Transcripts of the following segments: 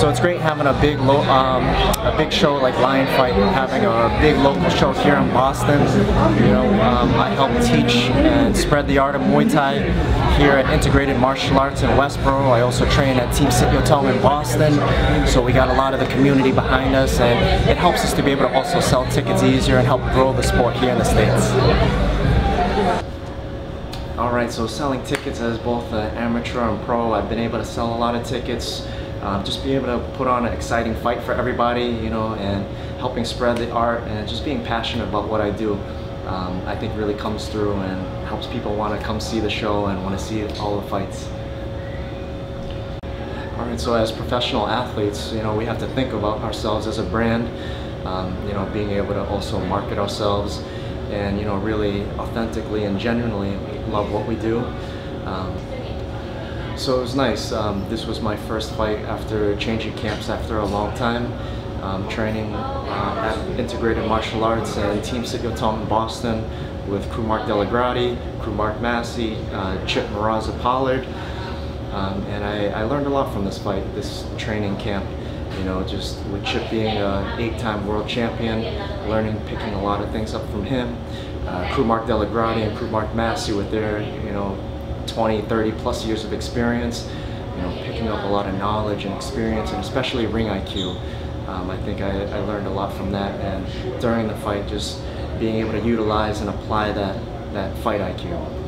So it's great having a big um, a big show like Lion Fight, having a big local show here in Boston. You know, um, I help teach and spread the art of Muay Thai here at Integrated Martial Arts in Westboro. I also train at Team Sityodtong in Boston. So we got a lot of the community behind us and it helps us to be able to also sell tickets easier and help grow the sport here in the States. Alright, so selling tickets as both an amateur and pro, I've been able to sell a lot of tickets. Um, just be able to put on an exciting fight for everybody, you know, and helping spread the art and just being passionate about what I do. Um, I think really comes through and helps people want to come see the show and want to see all the fights. Alright, so as professional athletes, you know, we have to think about ourselves as a brand, um, you know, being able to also market ourselves and you know really authentically and genuinely love what we do. Um, so it was nice. Um, this was my first fight after changing camps after a long time. Um, training uh, at Integrated Martial Arts and Team Sityodtong in Boston with Kru Mark Dellagrotte, Kru Mark Massey, uh, Chip Moraza Pollard. Um, and I, I learned a lot from this fight, this training camp. You know, just with Chip being an eight-time world champion, learning, picking a lot of things up from him. Uh, Kru Mark Dellagrotte and Kru Mark Massey with their, you know, 20, 30 plus years of experience, you know, picking up a lot of knowledge and experience, and especially ring IQ. Um, I think I, I learned a lot from that, and during the fight, just being able to utilize and apply that, that fight IQ.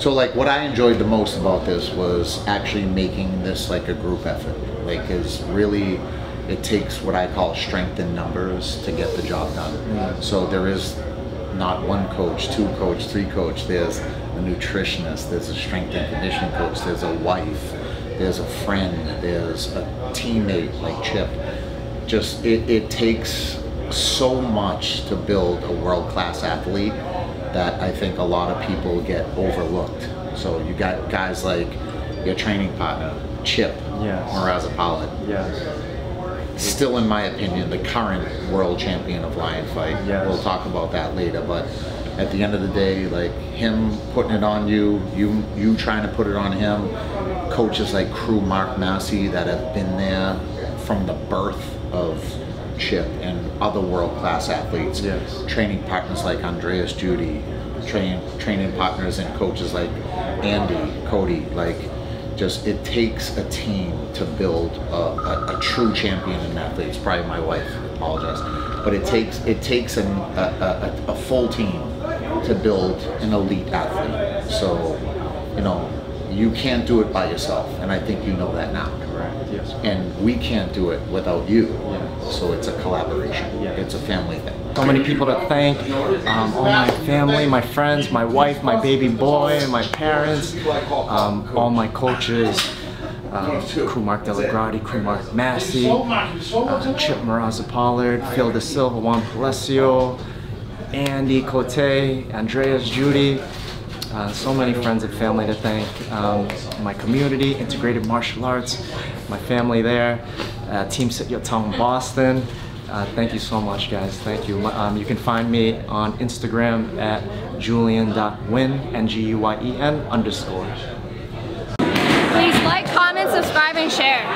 So like what I enjoyed the most about this was actually making this like a group effort. Like is really it takes what I call strength in numbers to get the job done. Mm. So there is not one coach, two coach, three coach. There's a nutritionist, there's a strength and conditioning coach, there's a wife, there's a friend, there's a teammate like Chip. Just it, it takes so much to build a world-class athlete that I think a lot of people get overlooked. So you got guys like your training partner, Chip yes. Moraza Yes. Still, in my opinion, the current world champion of lion fight. Yes. We'll talk about that later, but at the end of the day, like him putting it on you, you you trying to put it on him, coaches like Kru Mark Massey that have been there from the birth of Chip and other world-class athletes. Yes. Training partners like Andreas Judy, train, training partners and coaches like Andy, Cody, like just it takes a team to build a, a, a true champion in athlete. It's probably my wife, apologize. But it takes it takes an, a, a, a full team to build an elite athlete. So, you know, you can't do it by yourself, and I think you know that now. Correct. Yes. And we can't do it without you. Yes. So it's a collaboration. Yeah. It's a family thing. So many people to thank, um, all my family, my friends, my wife, my baby boy, my parents, um, all my coaches, um, Kru Mark Dellagrotte, Kru Mark Massey, uh, Chip Moraza Pollard, Phil De Silva, Juan Palacio, Andy Cote, Andreas Judy, uh, so many friends and family to thank. Um, my community, Integrated Martial Arts, my family there, uh, Team Sityodtong Boston. Uh, thank you so much, guys. Thank you. Um, you can find me on Instagram at julian.nguyen, N-G-U-Y-E-N underscore. Please like, comment, subscribe, and share.